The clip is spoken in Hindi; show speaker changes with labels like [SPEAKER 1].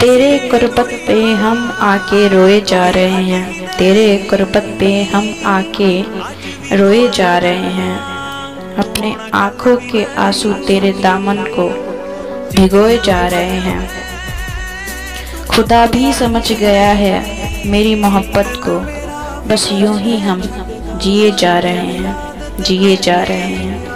[SPEAKER 1] तेरे कुर्बत पे हम आके रोए जा रहे हैं। तेरे कुर्बत पे हम आके रोए जा रहे हैं। अपने आँखों के आँसू तेरे दामन को भिगोए जा रहे हैं। खुदा भी समझ गया है मेरी मोहब्बत को। बस यूँ ही हम जिए जा रहे हैं, जिए जा रहे हैं।